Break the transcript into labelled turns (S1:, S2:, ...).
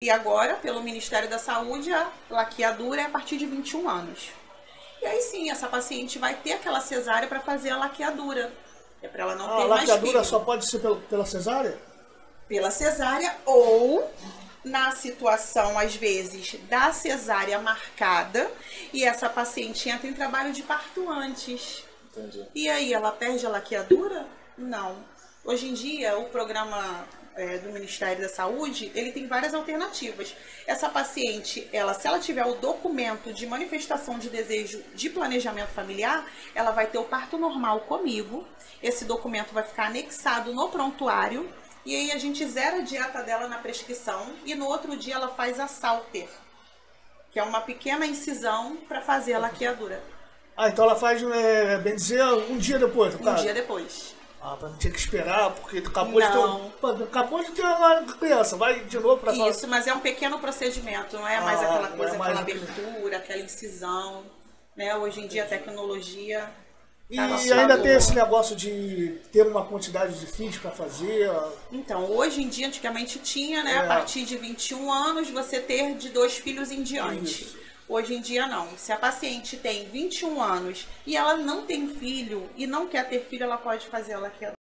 S1: E agora, pelo Ministério da Saúde, a laqueadura é a partir de 21 anos. E aí sim, essa paciente vai ter aquela cesárea para fazer a laqueadura. É para ela não
S2: Ah,
S1: ter
S2: a
S1: mais
S2: laqueadura
S1: filho.
S2: só pode ser pela cesárea?
S1: Pela cesárea ou na situação, às vezes, da cesárea marcada e essa paciente entra em trabalho de parto antes.
S2: Entendi.
S1: E aí, ela perde a laqueadura? Não. Hoje em dia, o programa é, do Ministério da Saúde, ele tem várias alternativas. Essa paciente, ela, se ela tiver o documento de manifestação de desejo de planejamento familiar, ela vai ter o parto normal comigo. Esse documento vai ficar anexado no prontuário. E aí a gente zera a dieta dela na prescrição e no outro dia ela faz a salter, que é uma pequena incisão para fazer a laqueadura.
S2: Ah, então ela faz, é, bem dizer, um dia depois,
S1: Um
S2: tá?
S1: dia depois.
S2: Ah, pra não ter que esperar, porque acabou de ter
S1: Não.
S2: um, pô, acabou de ter uma criança, vai de novo pra sala.
S1: Isso, mas é um pequeno procedimento, não é mais
S2: Ah,
S1: aquela
S2: não
S1: coisa,
S2: é mais
S1: aquela abertura, aquela incisão. Né? Hoje em dia a tecnologia.
S2: E
S1: tá
S2: ainda tem esse negócio de ter uma quantidade de filhos pra fazer.
S1: Então, hoje em dia, antigamente tinha, né?
S2: É.
S1: A partir de 21 anos, você ter de dois filhos em diante.
S2: Isso.
S1: Hoje em dia, não. Se a paciente tem 21 anos e ela não tem filho e não quer ter filho, ela pode fazer ela que